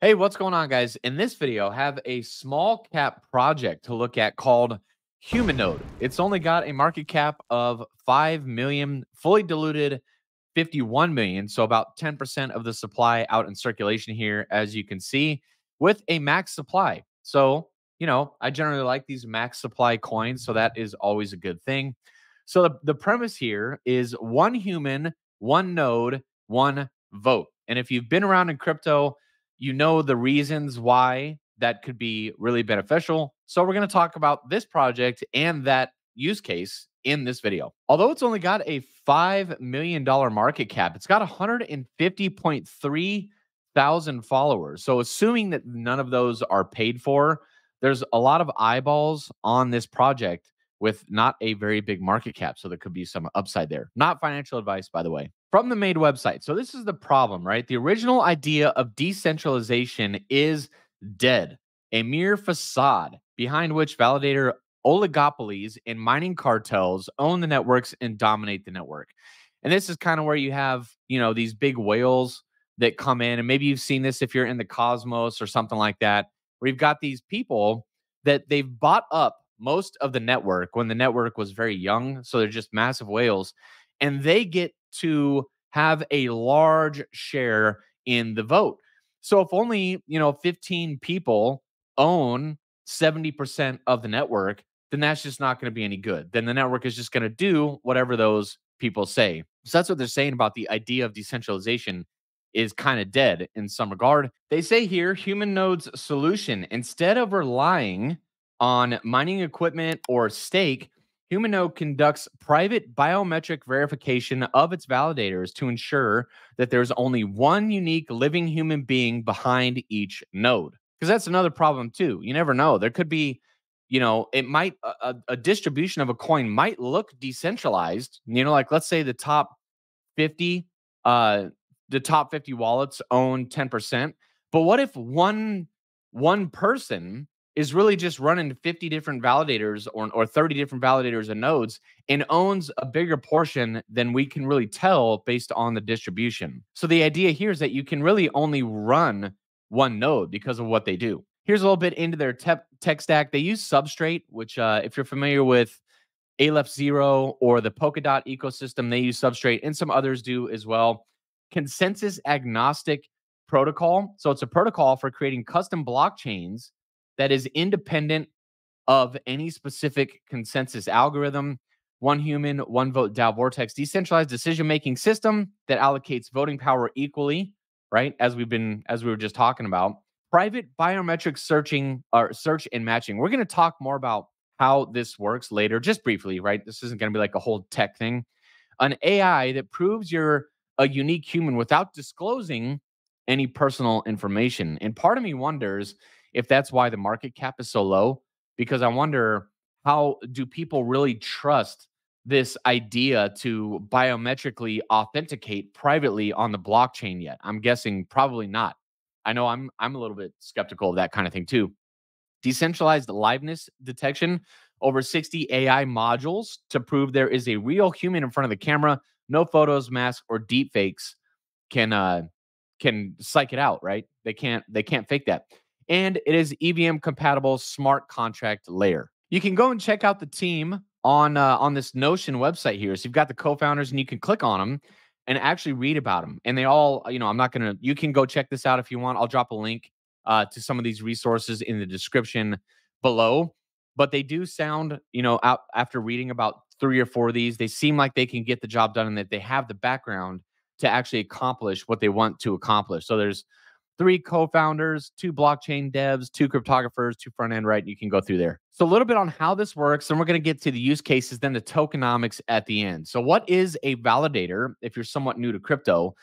Hey, what's going on, guys? In this video, I have a small cap project to look at called Humanode. It's only got a market cap of 5 million, fully diluted 51 million. So about 10% of the supply out in circulation here, as you can see, with a max supply. So, you know, I generally like these max supply coins. So that is always a good thing. So the, the premise here is one human, one node, one vote. And if you've been around in crypto, you know the reasons why that could be really beneficial. So we're going to talk about this project and that use case in this video. Although it's only got a $5 million market cap, it's got 150.3 thousand followers. So assuming that none of those are paid for, there's a lot of eyeballs on this project with not a very big market cap. So there could be some upside there. Not financial advice, by the way from the made website. So this is the problem, right? The original idea of decentralization is dead, a mere facade behind which validator oligopolies and mining cartels own the networks and dominate the network. And this is kind of where you have, you know, these big whales that come in and maybe you've seen this if you're in the cosmos or something like that, where you've got these people that they've bought up most of the network when the network was very young, so they're just massive whales and they get to have a large share in the vote. So if only, you know, 15 people own 70% of the network, then that's just not going to be any good. Then the network is just going to do whatever those people say. So that's what they're saying about the idea of decentralization is kind of dead in some regard. They say here Humanode's solution instead of relying on mining equipment or stake, Humanode conducts private biometric verification of its validators to ensure that there's only one unique living human being behind each node. Because that's another problem, too. You never know. There could be, you know, it might, a, a distribution of a coin might look decentralized. You know, like let's say the top 50, uh, the top 50 wallets own 10%. But what if one one person is really just running 50 different validators or, or 30 different validators and nodes and owns a bigger portion than we can really tell based on the distribution. So the idea here is that you can really only run one node because of what they do. Here's a little bit into their tech, tech stack. They use Substrate, which, uh, if you're familiar with Aleph Zero or the Polkadot ecosystem, they use Substrate, and some others do as well. Consensus agnostic protocol. So it's a protocol for creating custom blockchains that is independent of any specific consensus algorithm. One human, one vote DAO Vortex, decentralized decision making system that allocates voting power equally, right? As we've been, as we were just talking about. Private biometric searching or search and matching. We're going to talk more about how this works later, just briefly, right? This isn't going to be like a whole tech thing. An AI that proves you're a unique human without disclosing any personal information. And part of me wonders if that's why the market cap is so low because I wonder how do people really trust this idea to biometrically authenticate privately on the blockchain yet? I'm guessing probably not. I know I'm I'm a little bit skeptical of that kind of thing too. Decentralized liveness detection over 60 AI modules to prove there is a real human in front of the camera, no photos, masks, or deep fakes can uh can psych it out, right? They can't they can't fake that and it is EVM compatible smart contract layer. You can go and check out the team on uh, on this Notion website here. So you've got the co-founders, and you can click on them and actually read about them. And they all, you know, I'm not gonna. You can go check this out if you want. I'll drop a link uh, to some of these resources in the description below. But they do sound, you know, out after reading about three or four of these, they seem like they can get the job done and that they have the background to actually accomplish what they want to accomplish. So there's three co-founders, two blockchain devs, two cryptographers, two front end, right? You can go through there. So a little bit on how this works, then we're going to get to the use cases, then the tokenomics at the end. So what is a validator? If you're somewhat new to crypto,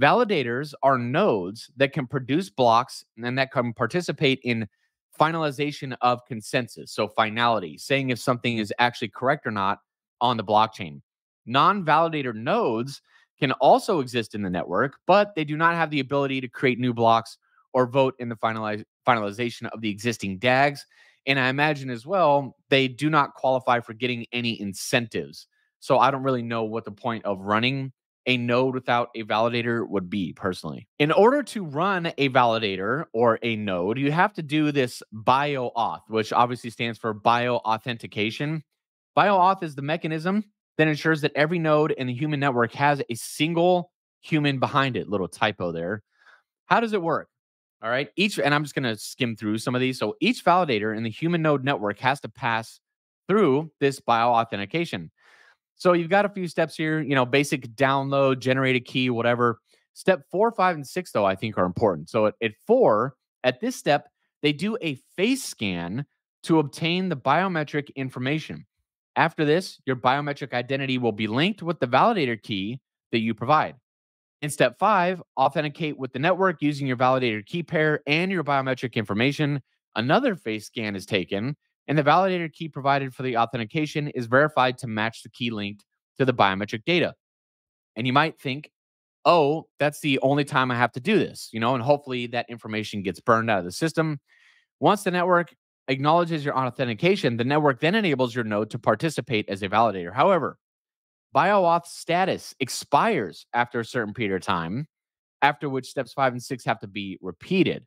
validators are nodes that can produce blocks and that can participate in finalization of consensus. So finality, saying if something is actually correct or not on the blockchain. Non-validator nodes can also exist in the network, but they do not have the ability to create new blocks or vote in the finalize, finalization of the existing DAGs. And I imagine as well, they do not qualify for getting any incentives. So I don't really know what the point of running a node without a validator would be personally. In order to run a validator or a node, you have to do this BioAuth, which obviously stands for bioauthentication. BioAuth is the mechanism that ensures that every node in the Humanode network has a single human behind it. Little typo there. How does it work? All right. Each, and I'm just going to skim through some of these. So each validator in the Humanode network has to pass through this bio authentication. So you've got a few steps here, you know, basic download, generate a key, whatever. Step four, five, and six, though, I think are important. So at, at four, at this step, they do a face scan to obtain the biometric information. After this, your biometric identity will be linked with the validator key that you provide. In step five, authenticate with the network using your validator key pair and your biometric information. Another face scan is taken and the validator key provided for the authentication is verified to match the key linked to the biometric data. And you might think, oh, that's the only time I have to do this, you know, and hopefully that information gets burned out of the system. Once the network acknowledges your authentication, the network then enables your node to participate as a validator. However, BioAuth status expires after a certain period of time, after which steps five and six have to be repeated.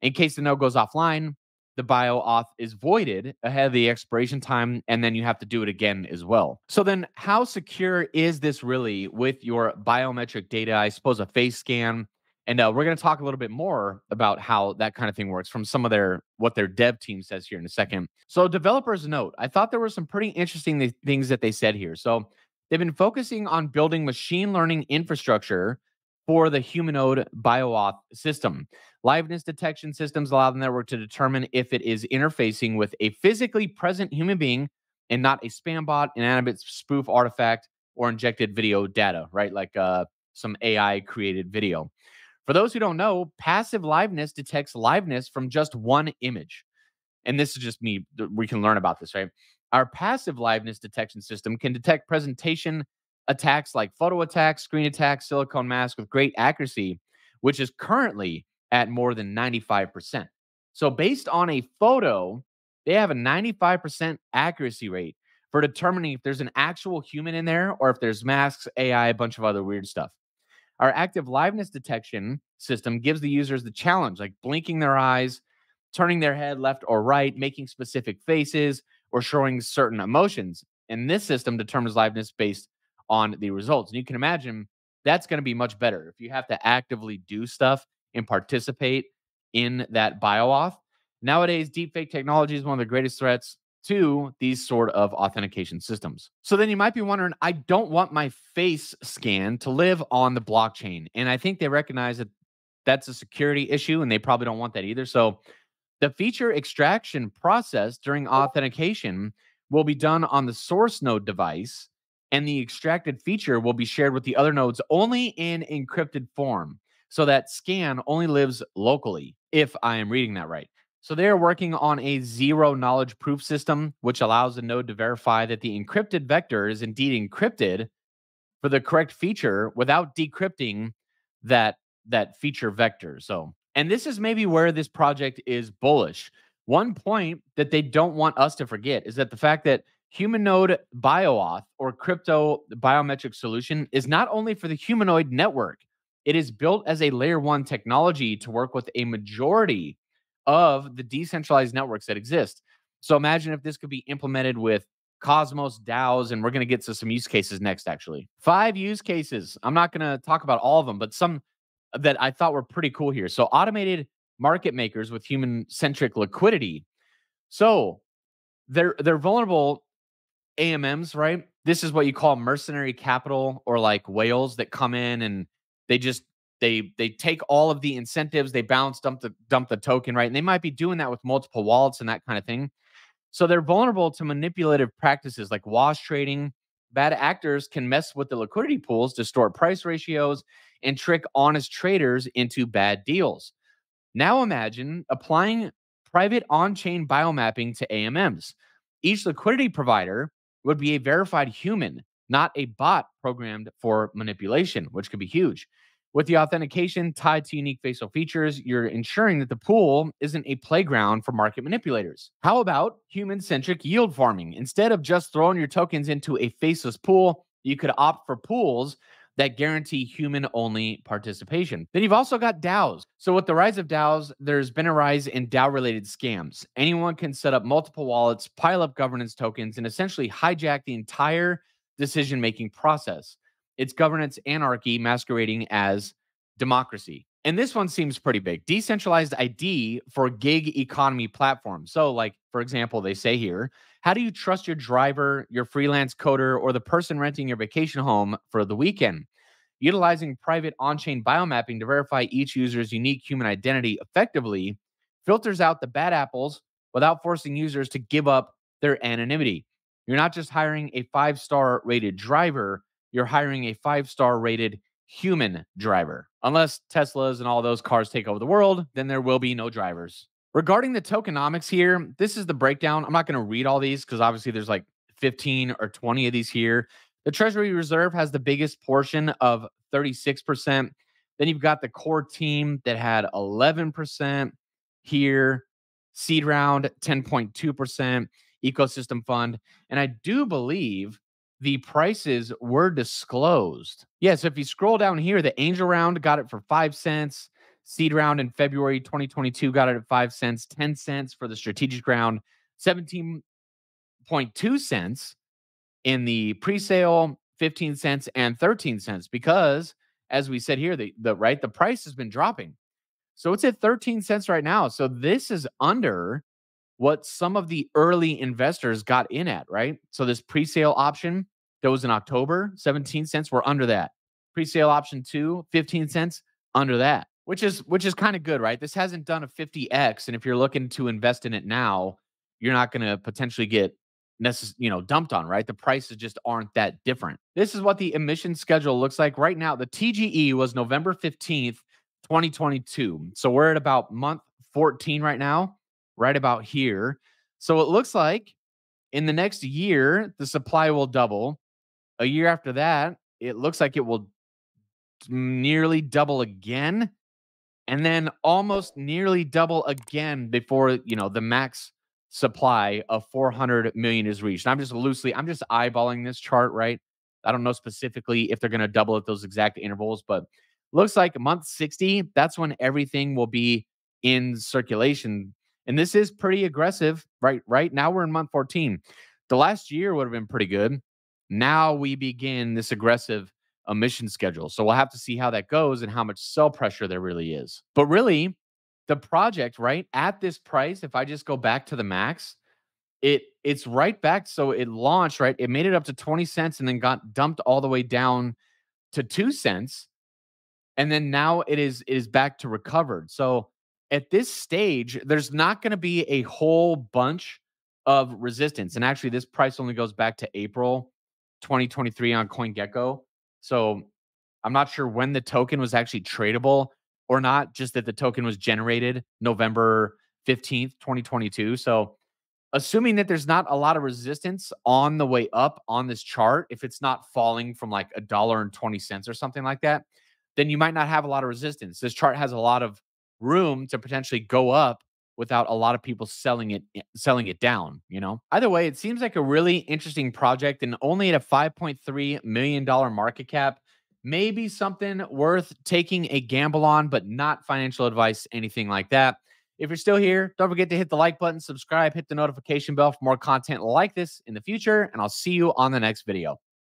In case the node goes offline, the bio auth is voided ahead of the expiration time, and then you have to do it again as well. So then, how secure is this really with your biometric data? I suppose a face scan, and uh, we're going to talk a little bit more about how that kind of thing works from some of their what their dev team says here in a second. So developers note, I thought there were some pretty interesting th- things that they said here. So they've been focusing on building machine learning infrastructure for the Humanode bioauth system. Liveness detection systems allow the network to determine if it is interfacing with a physically present human being and not a spam bot, inanimate spoof artifact, or injected video data, right? Like uh, some AI created video. For those who don't know, passive liveness detects liveness from just one image. And this is just me. We can learn about this, right? Our passive liveness detection system can detect presentation attacks like photo attacks, screen attacks, silicone mask with great accuracy, which is currently at more than 95%. So, based on a photo, they have a 95% accuracy rate for determining if there's an actual human in there or if there's masks, AI, a bunch of other weird stuff. Our active liveness detection system gives the users the challenge, like blinking their eyes, turning their head left or right, making specific faces, or showing certain emotions. And this system determines liveness based on the results. And you can imagine that's going to be much better if you have to actively do stuff and participate in that bioauth. Nowadays, deepfake technology is one of the greatest threats to these sort of authentication systems. So then you might be wondering, I don't want my face scan to live on the blockchain. And I think they recognize that that's a security issue and they probably don't want that either. So the feature extraction process during authentication will be done on the source node device and the extracted feature will be shared with the other nodes only in encrypted form. So that scan only lives locally, if I am reading that right. So they are working on a zero knowledge proof system, which allows the node to verify that the encrypted vector is indeed encrypted for the correct feature without decrypting that that feature vector. So, and this is maybe where this project is bullish. One point that they don't want us to forget is that the fact that Humanode bioauth or crypto biometric solution is not only for the Humanode network it is built as a layer one technology to work with a majority of the decentralized networks that exist. So imagine if this could be implemented with Cosmos DAOs, and we're going to get to some use cases next, actually. Five use cases. I'm not going to talk about all of them, but some that I thought were pretty cool here. So automated market makers with human centric liquidity. So they're they're vulnerable AMMs, right? This is what you call mercenary capital or like whales that come in and they just they they take all of the incentives, they bounce, dump the dump the token, right? And they might be doing that with multiple wallets and that kind of thing. So they're vulnerable to manipulative practices like wash trading. Bad actors can mess with the liquidity pools, distort price ratios, and trick honest traders into bad deals. Now imagine applying private on-chain biomapping to AMMs. Each liquidity provider would be a verified human not a bot programmed for manipulation, which could be huge. With the authentication tied to unique facial features, you're ensuring that the pool isn't a playground for market manipulators. How about human centric yield farming? Instead of just throwing your tokens into a faceless pool, you could opt for pools that guarantee human only participation. Then you've also got DAOs. So, with the rise of DAOs, there's been a rise in DAO related scams. Anyone can set up multiple wallets, pile up governance tokens, and essentially hijack the entire decision making process. It's governance anarchy masquerading as democracy. And this one seems pretty big. Decentralized ID for gig economy platforms. So, like, for example, they say here, how do you trust your driver, your freelance coder, or the person renting your vacation home for the weekend? Utilizing private on chain biomapping to verify each user's unique human identity effectively filters out the bad apples without forcing users to give up their anonymity. You're not just hiring a five star rated driver, you're hiring a five star rated human driver. Unless Teslas and all those cars take over the world, then there will be no drivers. Regarding the tokenomics here, this is the breakdown. I'm not going to read all these because obviously there's like 15 or 20 of these here. The Treasury Reserve has the biggest portion of 36%. Then you've got the core team that had 11% here, seed round 10.2%, ecosystem fund. And I do believe the prices were disclosed. Yeah, so if you scroll down here, the angel round got it for five cents. Seed round in February 2022 got it at five cents, 10 cents for the strategic round, 17.2 cents in the pre-sale, 15 cents and 13 cents because as we said here, the, the right, the price has been dropping. So it's at 13 cents right now. So this is under what some of the early investors got in at, right? So this pre-sale option was in October, 17 cents. We're under that. Pre-sale option two, 15 cents, under that. Which is which is kind of good, right? This hasn't done a 50x. And if you're looking to invest in it now, you're not going to potentially get necess- you know dumped on right the prices just aren't that different this is what the emission schedule looks like right now the tge was november 15th 2022 so we're at about month 14 right now right about here so it looks like in the next year the supply will double a year after that, it looks like it will nearly double again and then almost nearly double again before, you know, the max supply of 400 million is reached. I'm just loosely, I'm just eyeballing this chart, right? I don't know specifically if they're going to double at those exact intervals, but looks like month 60, that's when everything will be in circulation. And this is pretty aggressive, right? Right now we're in month 14. The last year would have been pretty good. Now we begin this aggressive emission schedule. So we'll have to see how that goes and how much sell pressure there really is. But really, the project, right, at this price, if I just go back to the max, it it's right back. So it launched, right? It made it up to 20 cents and then got dumped all the way down to two cents. And then now it is it is back to recovered. So at this stage, there's not going to be a whole bunch of resistance. And actually, this price only goes back to April 2023 on CoinGecko. So I'm not sure when the token was actually tradable or not, just that the token was generated November 15th, 2022. So assuming that there's not a lot of resistance on the way up on this chart, if it's not falling from like a dollar and 20 cents or something like that, then you might not have a lot of resistance. This chart has a lot of room to potentially go up without a lot of people selling it eh, selling it down you know? Either way it seems like a really interesting project and only at a 5.3 million dollar market cap maybe something worth taking a gamble on but not financial advice anything like that. If you're still here don't forget to hit the like button subscribe hit the notification bell for more content like this in the future and i'll see you on the next video